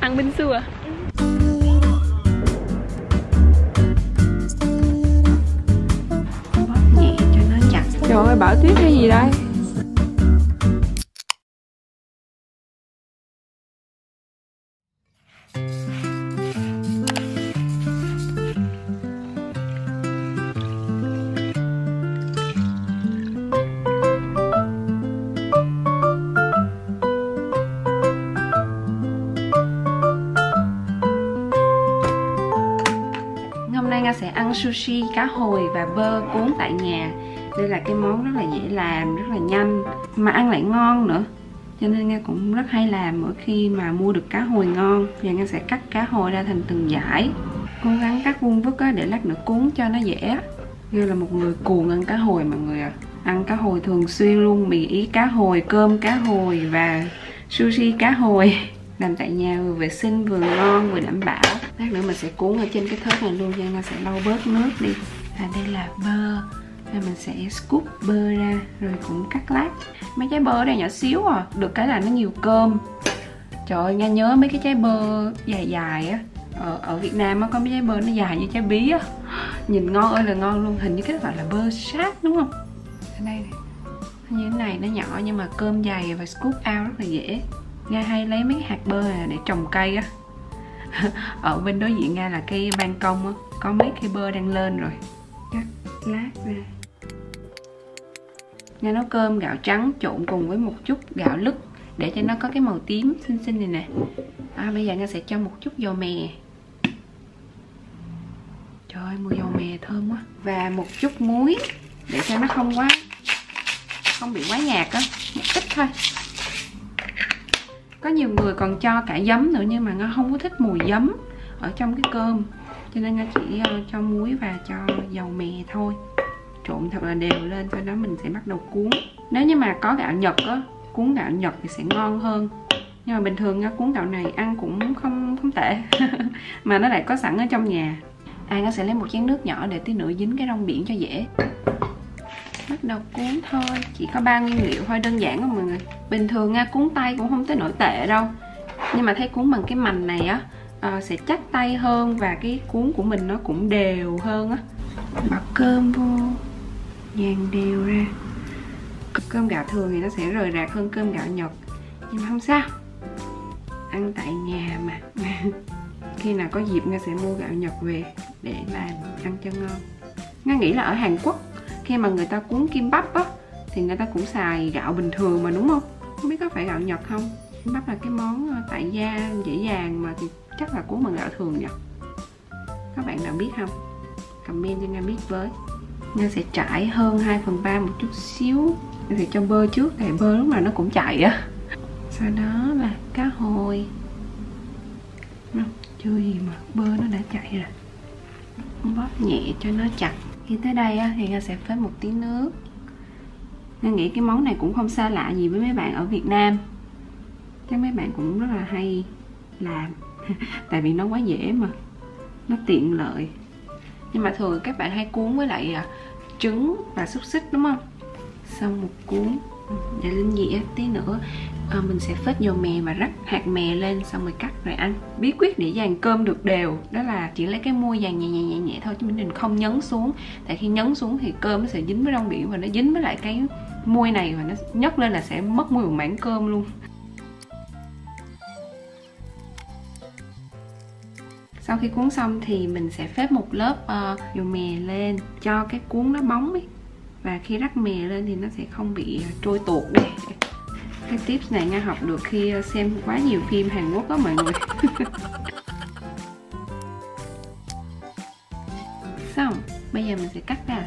ăn binh xưa. cho nó chặt Trời ơi, bảo tuyết hay gì đây? Sushi cá hồi và bơ cuốn tại nhà. Đây là cái món rất là dễ làm, rất là nhanh Mà ăn lại ngon nữa. Cho nên Nga cũng rất hay làm mỗi khi mà mua được cá hồi ngon. Và Nga sẽ cắt cá hồi ra thành từng dải. Cố gắng cắt vuông vức để lát nữa cuốn cho nó dễ. Nga là một người cuồng ăn cá hồi mọi người ạ. Ăn cá hồi thường xuyên luôn, mì ý cá hồi, cơm cá hồi và sushi cá hồi làm tại nhà vừa vệ sinh vừa ngon vừa đảm bảo. Lát nữa mình sẽ cuốn ở trên cái thớt này luôn cho nó sẽ lau bớt nước đi. Và đây là bơ. Và mình sẽ scoop bơ ra rồi cũng cắt lát. Mấy trái bơ ở đây nhỏ xíu à được cái là nó nhiều cơm. Trời ơi nghe nhớ mấy cái trái bơ dài dài á. Ở, ở Việt Nam á có mấy trái bơ nó dài như trái bí á. Nhìn ngon ơi là ngon luôn hình như cái gọi là bơ sát đúng không? Ở đây này như thế này nó nhỏ nhưng mà cơm dày và scoop out rất là dễ. Nga hay lấy mấy hạt bơ này để trồng cây á. Ở bên đối diện Nga là cây ban công á Có mấy cây bơ đang lên rồi. Cắt lát ra. Nga nấu cơm gạo trắng trộn cùng với một chút gạo lứt Để cho nó có cái màu tím xinh xinh này nè. À, Bây giờ Nga sẽ cho một chút dầu mè. Trời ơi mùi dầu mè thơm quá. Và một chút muối Để cho nó không quá Không bị quá nhạt á Một ít thôi có nhiều người còn cho cả giấm nữa nhưng mà nó không có thích mùi giấm ở trong cái cơm. Cho nên nó chỉ ờ, cho muối và cho dầu mè thôi. Trộn thật là đều lên sau đó mình sẽ bắt đầu cuốn. Nếu như mà có gạo nhật á cuốn gạo nhật thì sẽ ngon hơn. Nhưng mà bình thường á, cuốn gạo này ăn cũng không không tệ mà nó lại có sẵn ở trong nhà. Ai nó sẽ lấy một chén nước nhỏ để tí nữa dính cái rong biển cho dễ đầu cuốn thôi. Chỉ có ba nguyên liệu thôi đơn giản không mọi người. Bình thường nha cuốn tay cũng không tới nổi tệ đâu. Nhưng mà thấy cuốn bằng cái mành này á à, sẽ chắc tay hơn và cái cuốn của mình nó cũng đều hơn á. Bỏ cơm vô dàn đều ra. Cơm gạo thường thì nó sẽ rời rạc hơn cơm gạo nhật. Nhưng mà không sao. Ăn tại nhà mà. Khi nào có dịp nga sẽ mua gạo nhật về để làm ăn cho ngon. Nga nghĩ là ở hàn quốc khi mà người ta cuốn kim bắp á, thì người ta cũng xài gạo bình thường mà, đúng không? Không biết có phải gạo nhật không? Kim bắp là cái món ờ, tại gia dễ dàng mà thì chắc là cuốn bằng gạo thường nhỉ? Các bạn nào biết không? Comment cho nga biết với. Nga sẽ trải hơn 2 phần ba một chút xíu. Thì cho bơ trước, tại bơ lúc nào nó cũng chạy á. Sau đó là cá hồi. Chưa gì mà bơ nó đã chạy rồi. Bóp nhẹ cho nó chặt khi tới đây thì Nga sẽ phết một tí nước. Nga nghĩ cái món này cũng không xa lạ gì với mấy bạn ở Việt Nam. Chắc mấy bạn cũng rất là hay làm, Tại vì nó quá dễ mà, Nó tiện lợi. Nhưng mà thường các bạn hay cuốn với lại à, trứng và xúc xích, đúng không? Xong một cuốn ừ, để lên dĩa tí nữa à, mình sẽ phết dầu mè và rắc hạt mè lên xong rồi cắt rồi ăn. Bí quyết để dàn cơm được đều đó là chỉ lấy cái muôi dàn nhẹ nhẹ nhẹ nhẹ thôi chứ mình không nhấn xuống. Tại khi nhấn xuống thì cơm nó sẽ dính với rong biển và nó dính với lại cái muôi này và nó nhấc lên là sẽ mất mùi một mảng cơm luôn. Sau khi cuốn xong thì mình sẽ phết một lớp uh, dầu mè lên cho cái cuốn nó bóng ấy. Và khi rắc mè lên thì nó sẽ không bị trôi tuột đi cái tips này nga học được khi ờ, xem quá nhiều phim Hàn Quốc đó mọi người. Xong, bây giờ mình sẽ cắt ra.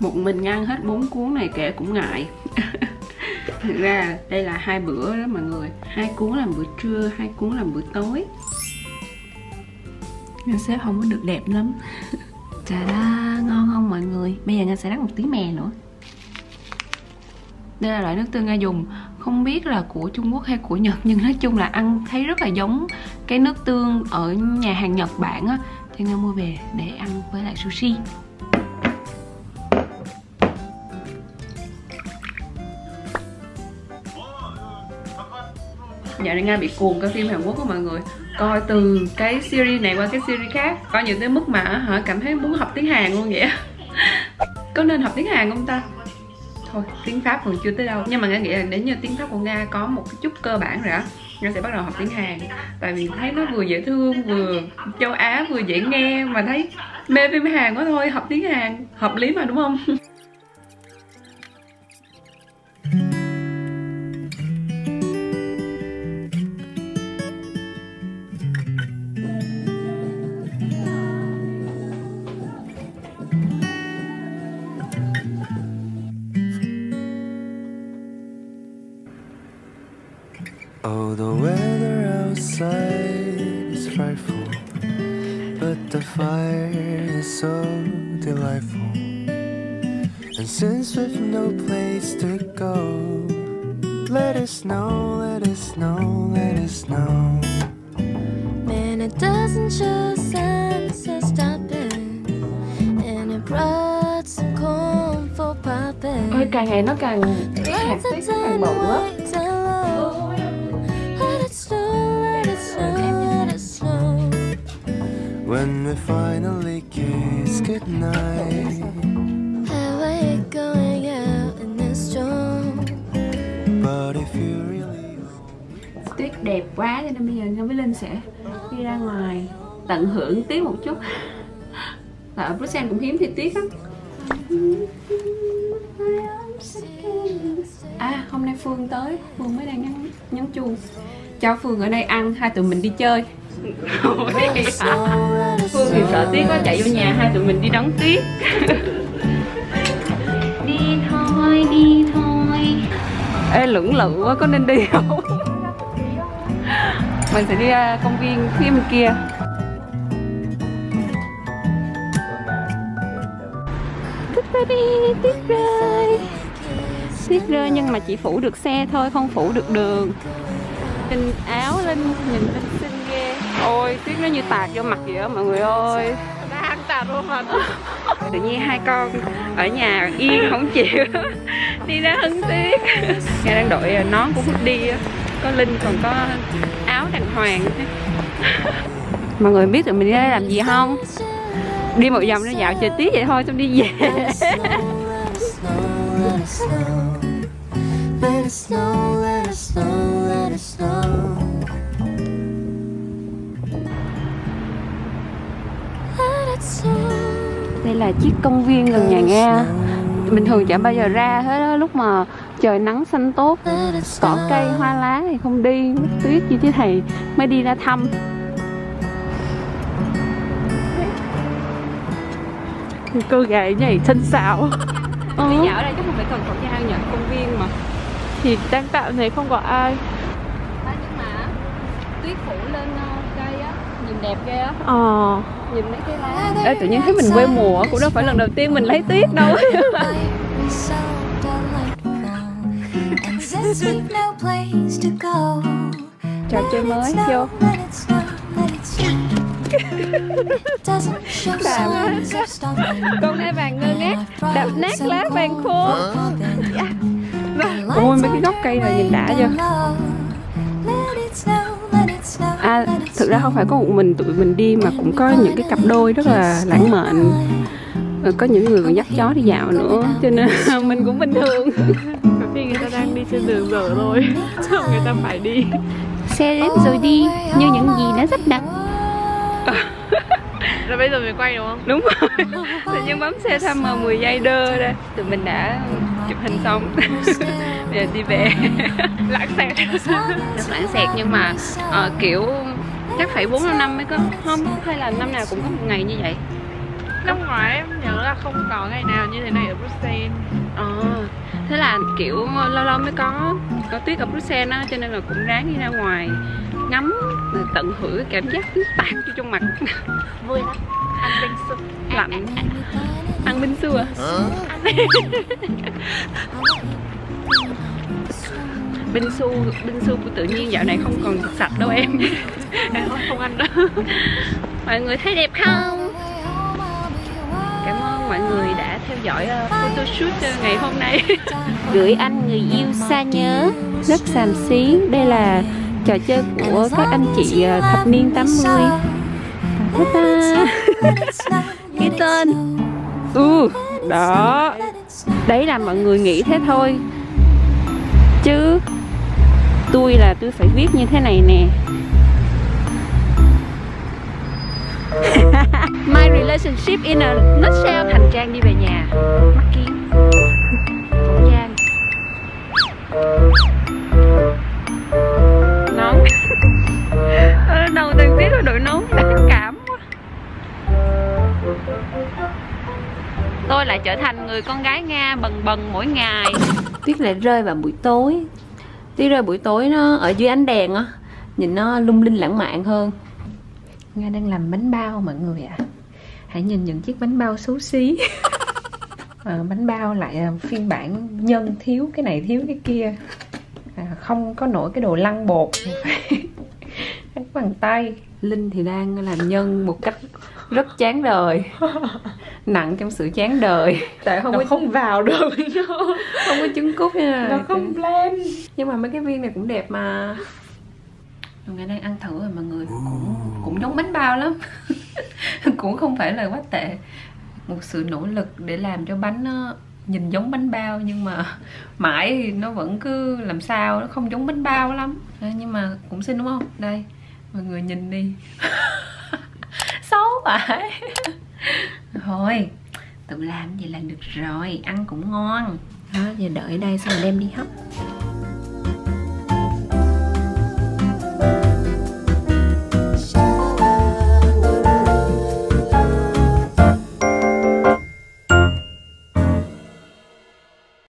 Một mình ngăn hết bốn cuốn này kể cũng ngại. Thực ra đây là hai bữa đó mọi người. Hai cuốn làm bữa trưa, hai cuốn làm bữa tối. Nga xếp không có được đẹp lắm. Trà đá, ngon không mọi người? Bây giờ Nga sẽ rắc một tí mè nữa. Đây là loại nước tương Nga dùng. Không biết là của Trung Quốc hay của Nhật, Nhưng nói chung là ăn thấy rất là giống Cái nước tương ở nhà hàng Nhật Bản á. Thì Nga mua về để ăn với lại sushi. Dạ này Nga bị cuồng coi phim Hàn Quốc á mọi người. Coi từ cái series này qua cái series khác Coi nhiều tới mức mà hả cảm thấy muốn học tiếng Hàn luôn vậy Có nên học tiếng Hàn không ta? Thôi, tiếng Pháp còn chưa tới đâu Nhưng mà Nga nghĩ là nếu như tiếng Pháp của Nga có một chút cơ bản rồi á Nga sẽ bắt đầu học tiếng Hàn Tại vì thấy nó vừa dễ thương, vừa châu Á, vừa dễ nghe Mà thấy mê phim Hàn quá thôi, học tiếng Hàn Hợp lý mà đúng không? place to go, let us know, let us know, let us know. Man, it doesn't show signs of stopping, and it brought some corn for popping. Ôi càng ngày nó càng hạt Lots tuyết of nó càng time bự á. Let it snow, let it snow, let it snow. When we finally kiss goodnight, đẹp quá cho nên bây giờ Nga với Linh sẽ đi ra ngoài tận hưởng tuyết một chút. Và ở Bruxelles cũng hiếm thì tuyết lắm. À hôm nay Phương tới Phương mới đang nhắn, nhắn chuông. Cho Phương ở đây ăn Hai tụi mình đi chơi. Phương thì sợ tuyết quá chạy vô nhà Hai tụi mình đi đóng tuyết Đi thôi đi thôi. Ê lưỡng lự quá có nên đi không Mình sẽ đi ra công viên phía bên kia. Tuyết rơi đi, tuyết rơi Tuyết rơi nhưng mà chỉ phủ được xe thôi, không phủ được đường. Linh áo Linh, nhìn Linh xinh ghê. Ôi, tuyết nó như tạt vô mặt vậy đó mọi người ơi. Đang tạt vô mặt Tự nhiên hai con ở nhà yên không chịu. Đi ra hứng tuyết Nghe đang đội nón của á. Có Linh còn có đàng hoàng. Mọi người biết tụi mình đi đây làm gì không? Đi một vòng nó dạo chơi tí vậy thôi xong đi về. Đây là chiếc công viên gần nhà Nga. Bình thường chả bao giờ ra hết đó, Lúc mà trời nắng xanh tốt Cỏ cây, hoa lá thì không đi Tuyết như chứ thầy mới đi ra thăm. Cô gái nhảy thân xạo Bây giờ ở đây chắc không phải cần khẩu trang nhỉ Công viên mà. Thì đang tạm thấy không có ai. À, nhưng mà tuyết phủ lên ờ, cây á nhìn đẹp ghê á. Ờ. Nhìn mấy cái lá. Ê, tự nhiên thấy mình quê mùa cũng đâu phải lần đầu tiên mình lấy tuyết đâu trò chơi mới vô let it snow, let it snow. Doesn't show signs of stopping. con thấy vàng ngơ ngác đập nát lá vàng khô. Ôi ôi mấy cái gốc cây này nhìn đã chưa? à thực ra không phải có một mình tụi mình đi mà cũng có những cái cặp đôi rất là lãng mạn Ờ, có những người còn dắt chó đi dạo nữa cho nên mình cũng bình thường. Có khi người ta đang đi trên đường dở rồi Người ta phải đi. Xe đến rồi đi như những gì nó sắp đặt. Là bây giờ mình quay đúng không? đúng rồi. Tự nhiên bấm xe thăm mà 10 giây đơ ra tụi mình đã chụp hình xong. Bây giờ đi về. Lãng xẹt. Rất lãng xẹt nhưng mà ờ, kiểu chắc phải bốn năm năm mới có không hay là năm nào cũng có một ngày như vậy Năm ngoái em nhớ là không có ngày nào như thế này ở Bruxelles. Ờ thế là kiểu lâu lâu mới có có tuyết ở Bruxelles á cho nên là cũng ráng đi ra ngoài ngắm tận hưởng cái cảm giác tuyết tạt vô trong mặt. Vui lắm. Ăn binh sụp lạnh. Ăn binh xua binh su binh su của tự nhiên dạo này không còn sạch đâu em. Không ăn nữa mọi người thấy đẹp không dõi ờ, photoshoot ờ, ngày hôm nay. Gửi anh người yêu xa nhớ. Rất xàm xí. Đây là trò chơi của các anh chị ờ, thập niên 80 ta Cái tên. Ừ Đó. Đấy là mọi người nghĩ thế thôi. Chứ Tôi là tôi phải viết như thế này nè. My relationship in a nutshell. Thành Trang đi về nhà. Mắc kiến. Trang. Nón Đầu tiên biết là đội nón Đáng cảm quá. Tôi lại trở thành người con gái Nga bần bần mỗi ngày. Tuyết lại rơi vào buổi tối. Tuyết rơi buổi tối nó ở dưới ánh đèn á. Nhìn nó lung linh lãng mạn hơn. Nga đang làm bánh bao mọi người ạ. Hãy nhìn những chiếc bánh bao xấu xí. À, Bánh bao lại à, phiên bản nhân thiếu cái này thiếu cái kia. À, Không có nổi cái đồ lăn bột bằng tay. Linh thì đang làm nhân một cách rất chán đời. Nặng trong sự chán đời. Tại không nó có không vào được. Không có trứng cút nha nó không blend. Nhưng mà mấy cái viên này cũng đẹp mà Nga đang ăn thử rồi mọi người cũng cũng giống bánh bao lắm. Cũng không phải là quá tệ. Một sự nỗ lực để làm cho bánh nó nhìn giống bánh bao nhưng mà mãi thì nó vẫn cứ làm sao nó không giống bánh bao lắm. Đấy, nhưng mà cũng xinh đúng không? Đây mọi người nhìn đi. Xấu vậy. Thôi tự làm vậy là được rồi ăn cũng ngon. Đó giờ đợi đây xong rồi đem đi hấp